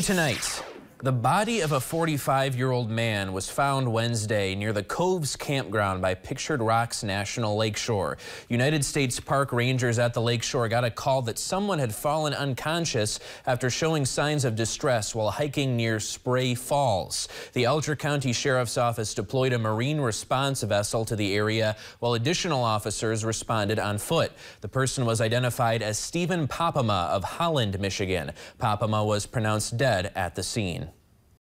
Tonight, the body of a 45-year-old man was found Wednesday near the Coves campground by Pictured Rocks National Lakeshore. United States Park Rangers at the lakeshore got a call that someone had fallen unconscious after showing signs of distress while hiking near Spray Falls. The Alger County Sheriff's Office deployed a marine response vessel to the area while additional officers responded on foot. The person was identified as Steven Poppema of Holland, Michigan. Poppema was pronounced dead at the scene.